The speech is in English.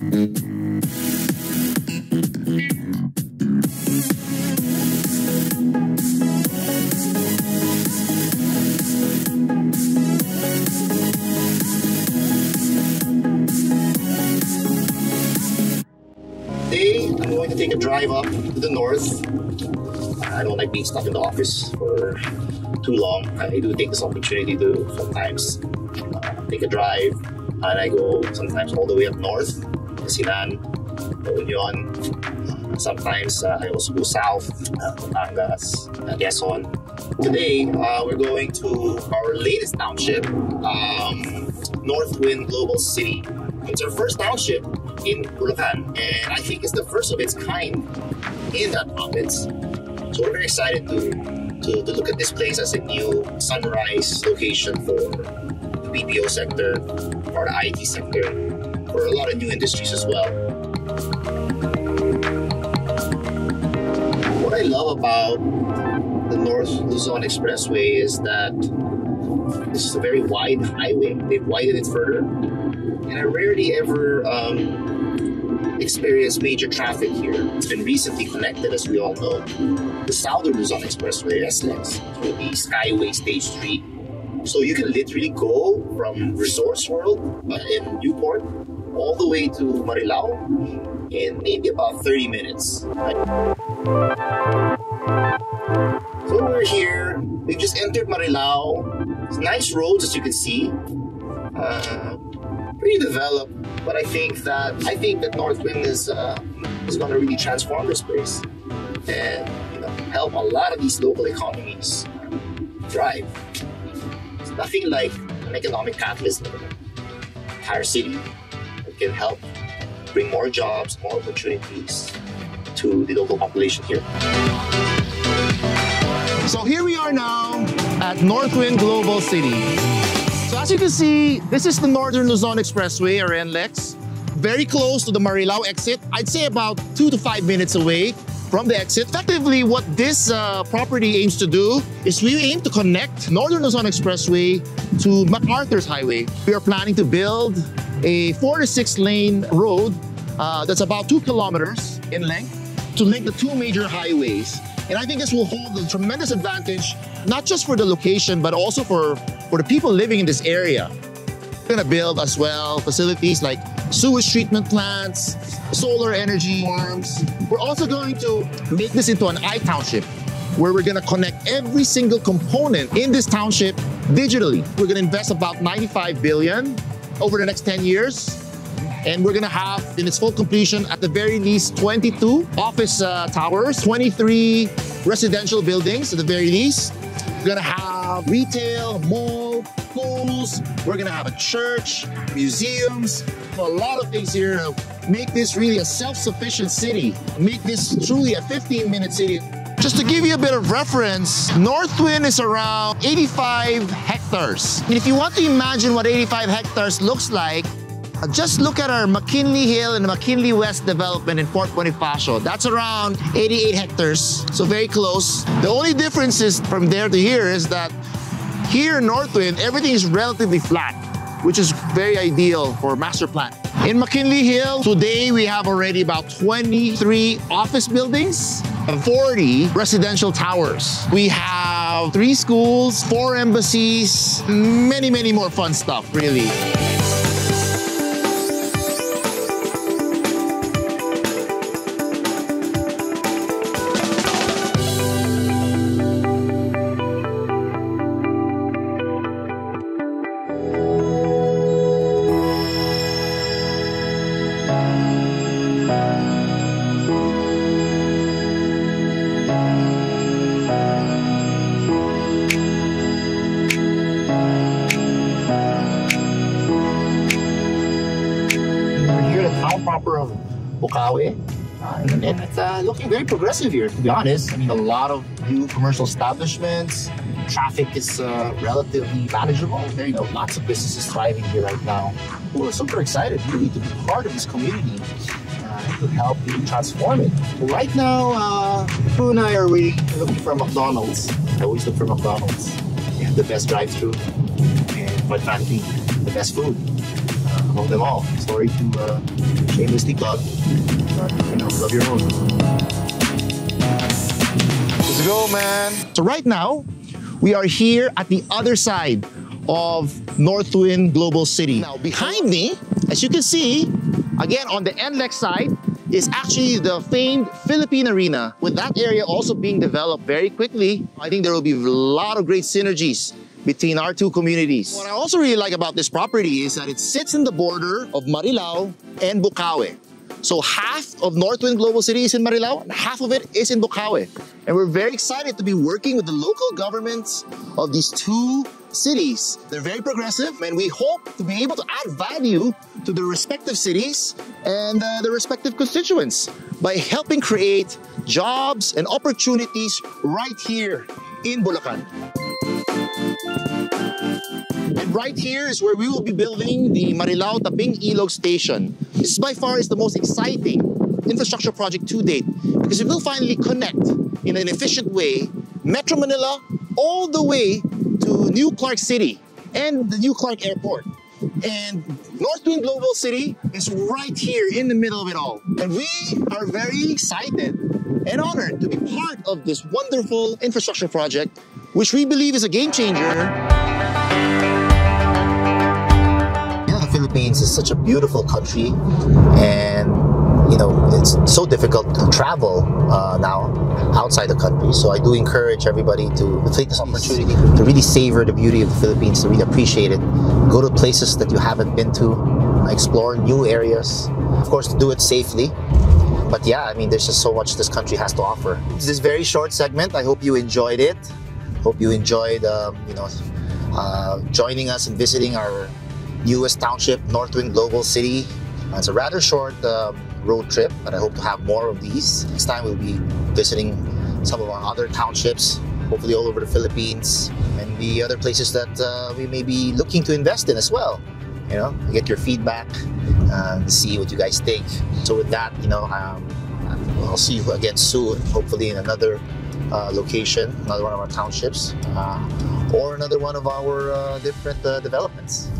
Today, I'm going to take a drive up to the north. I don't like being stuck in the office for too long. I do take this opportunity to sometimes uh, take a drive, and I go sometimes all the way up north, Sinan, La Union. Sometimes uh, I also go south, uh, Batangas, uh, Quezon. Today, uh, we're going to our latest township, um, Northwin Global City. It's our first township in Bulacan, and I think it's the first of its kind in that province. So we're very excited to, to, to look at this place as a new sunrise location for the BPO sector, for the IT sector, for a lot of new industries as well. What I love about the North Luzon Expressway is that this is a very wide highway. They've widened it further. And I rarely ever um, experience major traffic here. It's been recently connected, as we all know, the Southern Luzon Expressway, SLEX, to the Skyway Stage 3. So you can literally go from Resorts World uh, in Newport all the way to Marilao in maybe about 30 minutes. So we're here. We've just entered Marilao. It's nice roads, as you can see. Uh, pretty developed, but I think that I think that Northwin is uh, is going to really transform this place and you know, help a lot of these local economies thrive. It's nothing like an economic catalyst in entire city can help bring more jobs, more opportunities to the local population here. So here we are now at Northwin Global City. So as you can see, this is the Northern Luzon Expressway or NLEX. Very close to the Marilao exit. I'd say about two to five minutes away from the exit. Effectively, what this uh, property aims to do is we aim to connect Northern Luzon Expressway to MacArthur's Highway. We are planning to build a four to six lane road uh, that's about two kilometers in length to link the two major highways. And I think this will hold a tremendous advantage, not just for the location, but also for, for the people living in this area. We're gonna build as well facilities like sewage treatment plants, solar energy farms. We're also going to make this into an I-township where we're gonna connect every single component in this township digitally. We're gonna invest about 95 billion over the next 10 years. And we're gonna have in its full completion at the very least 22 office uh, towers 23 residential buildings at the very least. We're gonna have retail mall schools we're gonna have a church museums. A lot of things here. To make this really a self-sufficient city. Make this truly a 15 minute city just to give you a bit of reference, Northwin is around 85 hectares. And if you want to imagine what 85 hectares looks like, uh, just look at our McKinley Hill and McKinley West development in Fort Bonifacio. That's around 88 hectares, so very close. The only difference is from there to here is that here in Northwin, everything is relatively flat, which is very ideal for master plan. In McKinley Hill, today we have already about 23 office buildings, 40 residential towers. We have three schools, four embassies, many, many more fun stuff, really. Bocaue. Uh, and, it's uh, looking very progressive here, to be honest. I mean, a lot of new commercial establishments. Traffic is uh, relatively manageable. There you know, lots of businesses thriving here right now. We're super excited, really, to be part of this community uh, to help really transform it. Right now, uh, Pooh and I are really looking for McDonald's. I always look for McDonald's. They have the best drive-through and, quite frankly, the best food. Them all. Sorry to uh, shamelessly plug, but you know, love your own. Let's go, man. So right now, we are here at the other side of Northwin Global City. Now, behind me, as you can see, again on the NLEX side, is actually the famed Philippine Arena. With that area also being developed very quickly, I think there will be a lot of great synergies between our two communities. What I also really like about this property is that it sits in the border of Marilao and Bocaue. So half of Northwin Global City is in Marilao, and half of it is in Bocaue. And we're very excited to be working with the local governments of these two cities. They're very progressive, and we hope to be able to add value to the respective cities and uh, the respective constituents by helping create jobs and opportunities right here in Bulacan. And right here is where we will be building the Marilao Tabing Ilog Station. This by far is the most exciting infrastructure project to date because it will finally connect in an efficient way Metro Manila all the way to New Clark City and the New Clark Airport. And Northwin Global City is right here in the middle of it all. And we are very excited and honored to be part of this wonderful infrastructure project, which we believe is a game changer. Yeah, the Philippines is such a beautiful country and you know it's so difficult to travel uh, now outside the country. So I do encourage everybody to take this opportunity to really savor the beauty of the Philippines to really appreciate it. Go to places that you haven't been to explore new areas of course to do it safely. But yeah I mean there's just so much this country has to offer. This very short segment. I hope you enjoyed it hope you enjoyed um, you know uh, joining us and visiting our newest township, Northwin Global City. Uh, it's a rather short um, road trip, but I hope to have more of these. Next time we'll be visiting some of our other townships, hopefully all over the Philippines, and the other places that uh, we may be looking to invest in as well. You know, get your feedback and see what you guys think. So with that, you know, um, I'll see you again soon, hopefully in another uh, location, another one of our townships, uh, or another one of our uh, different uh, developments.